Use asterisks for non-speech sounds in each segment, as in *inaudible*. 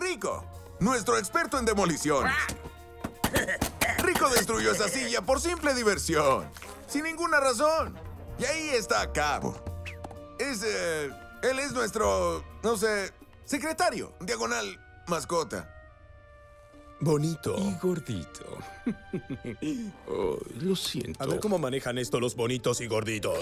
Rico, nuestro experto en demoliciones. *laughs* Rico destruyó esa silla por simple diversión, sin ninguna razón. Y ahí está Cabo. Es, eh, él es nuestro, no sé, secretario, diagonal, mascota. Bonito. Y gordito. *laughs* Oh, lo siento. A ver cómo manejan esto los bonitos y gorditos.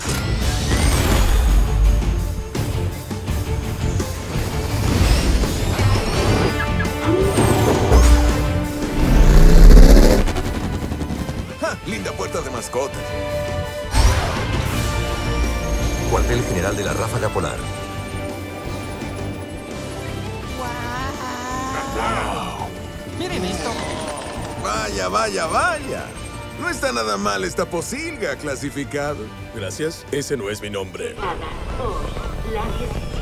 De mascotas. Cuartel General de la Ráfaga Polar. Miren esto. Vaya, vaya, vaya. No está nada mal esta posilga clasificado. Gracias. Ese no es mi nombre. Ada por la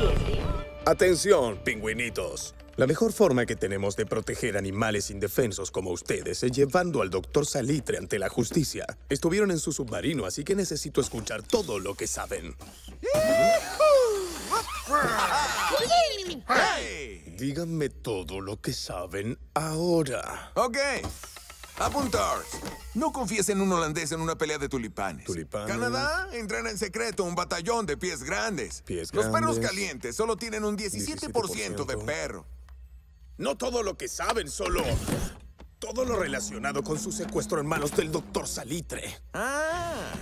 17. Atención, pingüinitos. La mejor forma que tenemos de proteger animales indefensos como ustedes es llevando al doctor Salitre ante la justicia. Estuvieron en su submarino, así que necesito escuchar todo lo que saben. ¡Hey! Díganme todo lo que saben ahora. Ok. Apuntar. No confíes en un holandés en una pelea de tulipanes. Tulipanes. Canadá entrena en secreto un batallón de pies grandes. Pies Los perros calientes solo tienen un 17%, de 17%. perro. No todo lo que saben, solo todo lo relacionado con su secuestro en manos del doctor Salitre. Ah.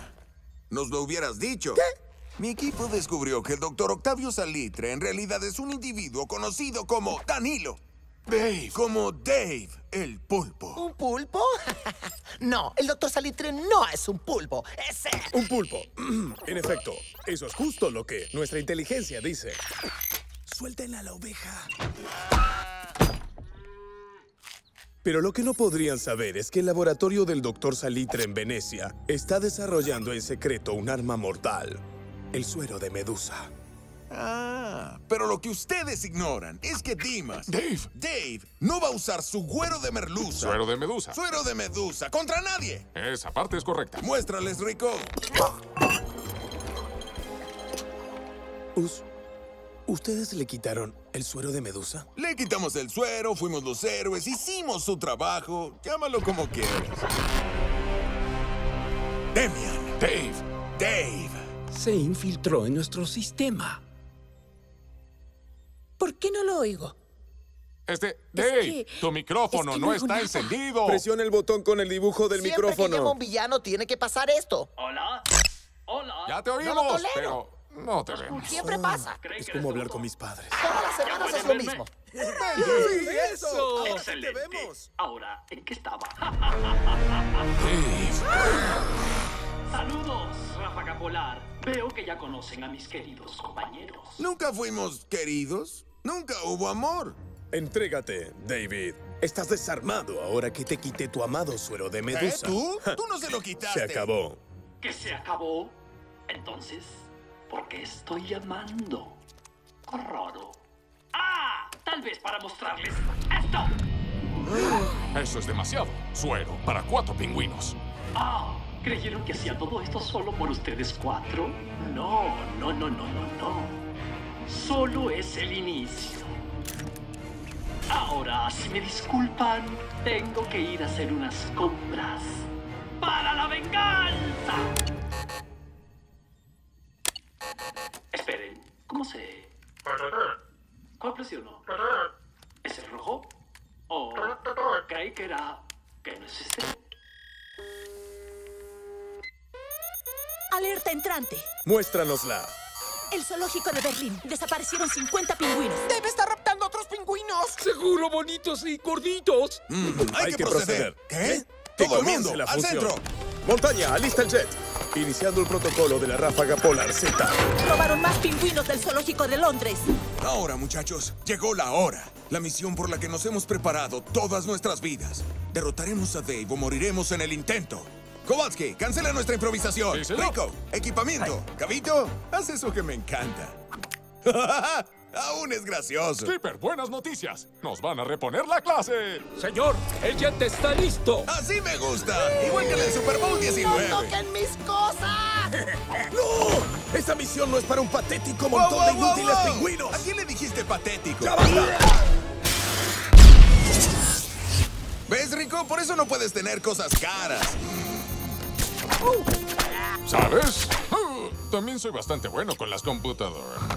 Nos lo hubieras dicho. Mi equipo descubrió que el doctor Octavio Salitre en realidad es un individuo conocido como Danilo. Dave. Como Dave, el pulpo. ¿Un pulpo? *laughs* no, el doctor Salitre no es un pulpo. Ese. Un pulpo. *clears throat* en efecto, eso es justo lo que nuestra inteligencia dice. Suelten a la oveja. Pero lo que no podrían saber es que el laboratorio del doctor Salitre en Venecia está desarrollando en secreto un arma mortal, el suero de Medusa. Ah, pero lo que ustedes ignoran es que Dimas, Dave. Dave, no va a usar su güero de merluza. Suero de medusa. Suero de medusa contra nadie. Esa parte es correcta. Muéstrales, Rico. Us- ¿Ustedes le quitaron el suero de Medusa? Le quitamos el suero, fuimos los héroes, hicimos su trabajo. Llámalo como quieras. Demian. Dave. Dave. Se infiltró en nuestro sistema. ¿Por qué no lo oigo? Este, Dave, que- tu micrófono es que no no está nada. encendido. Presiona el botón con el dibujo del Siempre que llama micrófono. un villano tiene que pasar esto. Hola. Hola. Ya te lo oímos, tolero. pero no te vemos. Siempre pasa. ¿Creen Es como hablar con mis padres. Todas las semanas es lo mismo. ¡Eso! Excelente. Ahora, ¿en qué estaba? Saludos, Ráfaga Polar. Veo que ya conocen a mis queridos compañeros. Nunca fuimos queridos. Nunca hubo amor. Entrégate, David. Estás desarmado ahora que te quité tu amado suero de ¿Eh? Medusa. ¿Tú? *laughs* Tú no se lo quitaste. Se acabó. ¿Que se acabó? Entonces, ¿por qué estoy llamando? Raro. ¡Ah! Tal vez para mostrarles esto. Eso es demasiado. Suero para cuatro pingüinos. Ah, ¿creyeron que hacía todo esto solo por ustedes cuatro? No, no, no, no, no, no. Solo es el inicio. Ahora, si me disculpan, tengo que ir a hacer unas compras. ¡Para la venganza! ¿Cómo se...? ¿Cuál presionó? ¿Es el rojo? ¿O creí que era... que no es este? Alerta entrante. Muéstranosla. El zoológico de Berlín. Desaparecieron 50 pingüinos. Debe estar raptando a otros pingüinos. Seguro bonitos y gorditos. Mm, hay, que, proceder. ¿Qué? Todo el mundo, la al centro. Montaña, alista el jet. Iniciando el protocolo de la ráfaga polar Z. Robaron más pingüinos del zoológico de Londres. Ahora, muchachos, llegó la hora. La misión por la que nos hemos preparado todas nuestras vidas. Derrotaremos a Dave o moriremos en el intento. Kowalski, cancela nuestra improvisación. Sí. Rico, equipamiento. Cabito, haz eso que me encanta. *laughs* Aún es gracioso. Skipper, buenas noticias. Nos van a reponer la clase. Señor, el jet está listo. Así me gusta. Igual que en el Super Bowl 19. ¡No toquen mis cosas! *laughs* ¡No! Esta misión no es para un patético ¡Wow, montón de wow, inútiles wow! pingüinos. ¿A quién le dijiste patético? ¡Ya basta! Rico? Por eso no puedes tener cosas caras. ¿Sabes? Uh, también soy bastante bueno con las computadoras.